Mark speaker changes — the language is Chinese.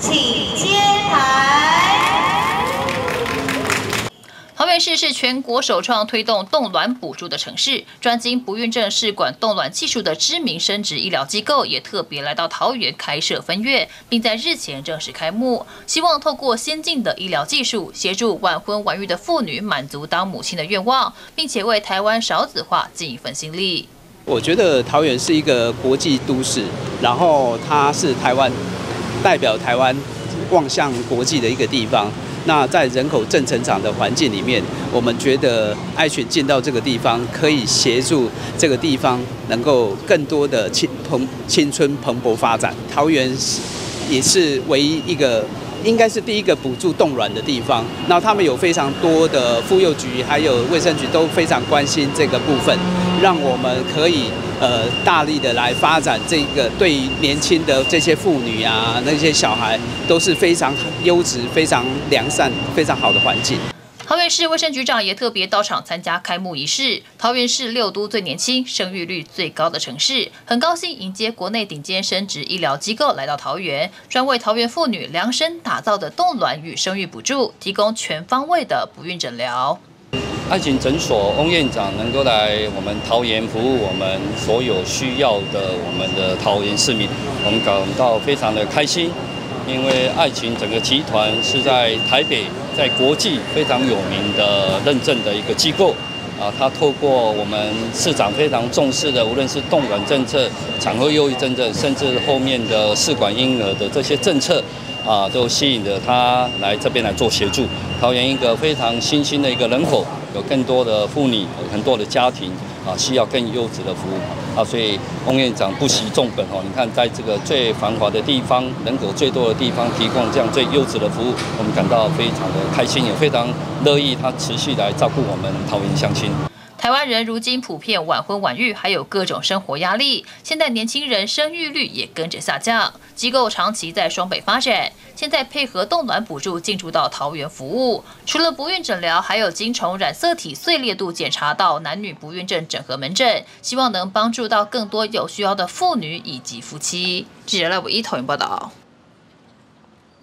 Speaker 1: 请接台。
Speaker 2: 桃园市是全国首创推动冻卵补助的城市，专精不孕症试管冻卵技术的知名生殖医疗机构也特别来到桃园开设分院，并在日前正式开幕，希望透过先进的医疗技术，协助晚婚晚育的妇女满足当母亲的愿望，并且为台湾少子化尽一份心力。
Speaker 3: 我觉得桃园是一个国际都市，然后它是台湾代表台湾望向国际的一个地方。那在人口正成长的环境里面，我们觉得爱犬进到这个地方，可以协助这个地方能够更多的青蓬青春蓬勃发展。桃园也是唯一一个，应该是第一个补助冻卵的地方。那他们有非常多的妇幼局还有卫生局都非常关心这个部分，让我们可以。呃，大力的来发展这个，对年轻的这些妇女啊，那些小孩都是非常优质、非常良善、非常好的环境。
Speaker 2: 桃园市卫生局长也特别到场参加开幕仪式。桃园市六都最年轻、生育率最高的城市，很高兴迎接国内顶尖生殖医疗机构来到桃园，专为桃园妇女量身打造的冻卵与生育补助，提供全方位的不孕诊疗。
Speaker 4: 爱情诊所翁院长能够来我们桃园服务我们所有需要的我们的桃园市民，我们感到非常的开心。因为爱情整个集团是在台北，在国际非常有名的认证的一个机构啊，它透过我们市长非常重视的，无论是冻卵政策、产后忧郁政策，甚至后面的试管婴儿的这些政策。啊，都吸引着他来这边来做协助。桃园一个非常新兴的一个人口，有更多的妇女，很多的家庭啊，需要更优质的服务啊。所以翁院长不惜重本哦，你看在这个最繁华的地方，人口最多的地方，提供这样最优质的服务，我们感到非常的开心，也非常乐意他持续来照顾我们桃园乡亲。
Speaker 2: 台湾人如今普遍晚婚晚育，还有各种生活压力。现在年轻人生育率也跟着下降。机构长期在双北发展，现在配合冻卵补助进驻到桃园服务。除了不孕诊疗，还有精虫染色体碎裂度检查到男女不孕症整合门诊，希望能帮助到更多有需要的妇女以及夫妻。记者赖伟一投影报道。